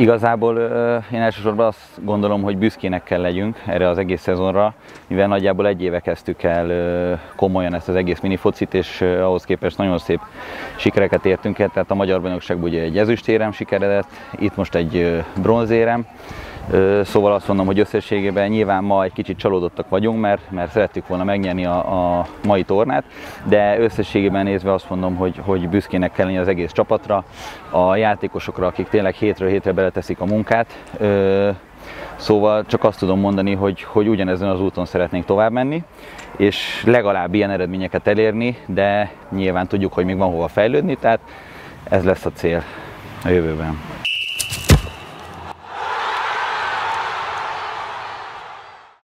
Igazából én elsősorban azt gondolom, hogy büszkének kell legyünk erre az egész szezonra, mivel nagyjából egy éve kezdtük el komolyan ezt az egész minifocit, és ahhoz képest nagyon szép sikereket értünk el, tehát a Magyar Bajnokságban ugye egy ezüstérem sikeredett, itt most egy bronzérem, Szóval azt mondom, hogy összességében nyilván ma egy kicsit csalódottak vagyunk, mert, mert szerettük volna megnyerni a, a mai tornát, de összességében nézve azt mondom, hogy, hogy büszkének kell lenni az egész csapatra, a játékosokra, akik tényleg hétről hétre beleteszik a munkát. Szóval csak azt tudom mondani, hogy, hogy ugyanezen az úton szeretnénk tovább menni, és legalább ilyen eredményeket elérni, de nyilván tudjuk, hogy még van hova fejlődni, tehát ez lesz a cél a jövőben.